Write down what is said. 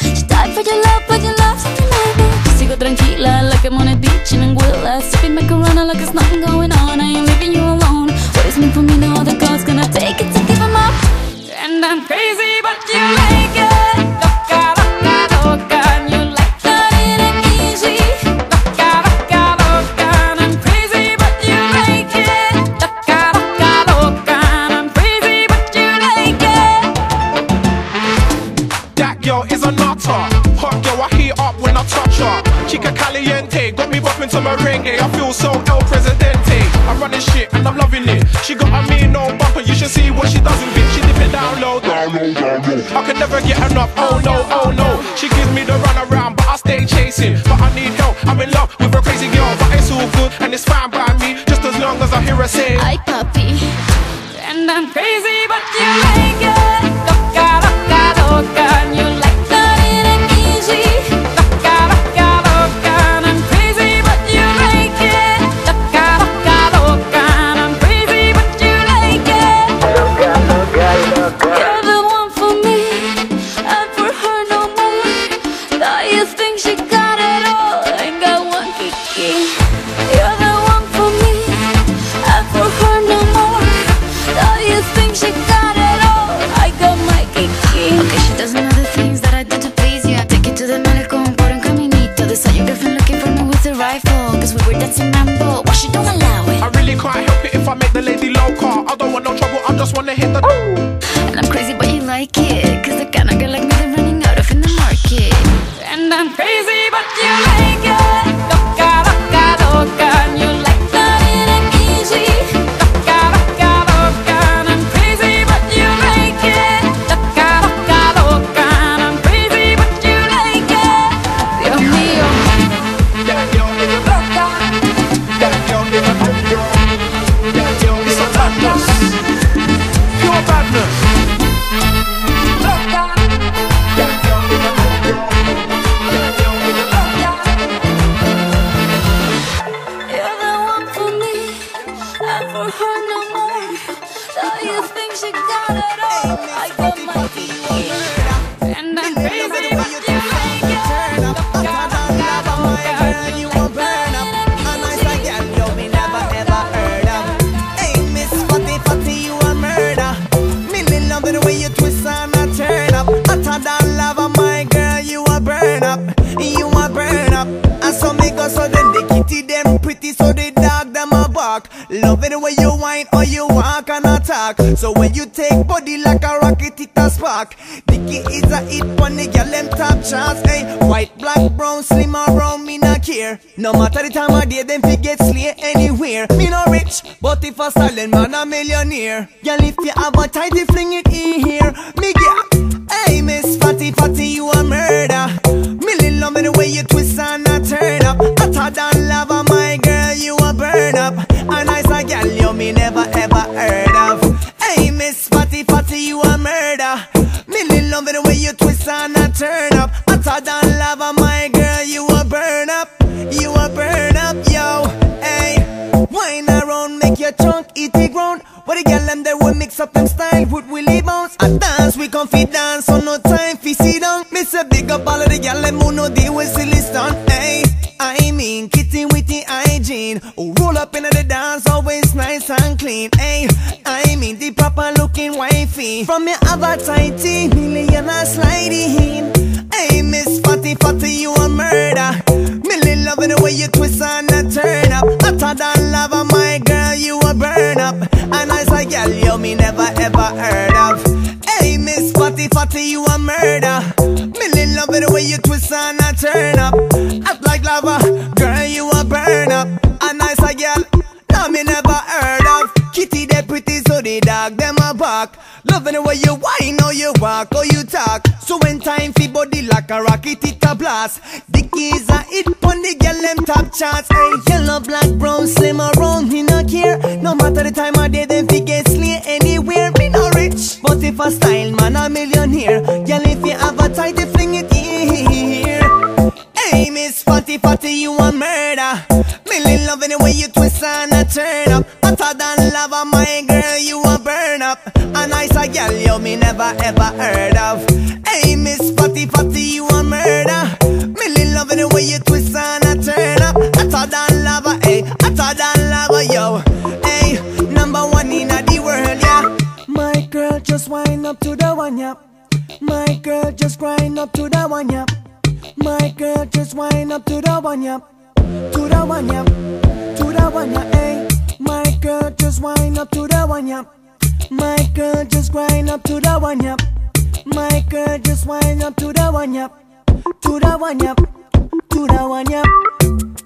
She died for your love, but your love something like that. Sigo tranquila, like I'm on a beach in Anguilla. Sipping macarona like it's nothing going on. Is. Hot girl, I heat up when I touch her. Chica caliente, got me bopping to merengue. I feel so El Presidente. I run this shit and I'm loving it. She got a mean no bumper, you should see what she does with it. She dip it down low. Down. I can never get enough. Oh no, oh no. She gives me the run around, but I stay chasing. But I need help. I'm in love with a crazy girl, but it's all good and it's fine by me. Just as long as I hear her say. Ay, papi. And I'm crazy, wanna hit the. Way you whine or you walk and attack. So when you take body like a rocket it a spark. Dicky is a hit on the girl them top charts Hey, eh? white, black, brown, slim or brown me not care. No matter the time of day them fi get slay anywhere. Me no rich, but if a silent man a millionaire. Girl if you have a tighty fling it in here. Me get Hey Miss Fatty Fatty you a murder. Millie love me the way you twist and a turn up. Hotter than trunk the ground. What the girl them they will mix up them style with Willie bounce. I dance we dance, so no time fi sit down. Miss a big up all of the girl them know deal with silly stunt. Hey, I mean kitty with the hygiene. Who roll up into the dance always nice and clean. Hey, I mean the proper looking wifey. From your tighty, million a sliding. Hey, Miss Fatty Fatty, you a murder. Millie loving the way you twist and turn never heard of. Hey, Miss Fatty Fatty, you a murder. Millie loving the way you twist and a turn up. Hot like lava, girl, you a burn up. A nice girl, no me never heard of. Kitty they pretty so the dog them a bark. Loving the way you whine or you walk or you talk. So when time fi body like a rocket it a blast. Keys a hit pon the girl them top charts. Hey, yellow, but a style man a millionaire. Girl if you have a tight fling it here. Hey, Miss Fatty Fatty, you a murder. Millie loving the way you twist and a turn up. Hotter than lava, my girl, you a burn up. A nice a girl, you me never ever heard of. Just wind up to the one, yeah. My girl just grind up to the one, yeah. My girl just wind up to the one, yeah. To the one, yeah. To the one, yeah. Hey, my girl just wind up to the one, yeah. My girl just grind up to the one, yeah. My girl just wind up to the one, yeah. To the one, yeah. To the one, yeah.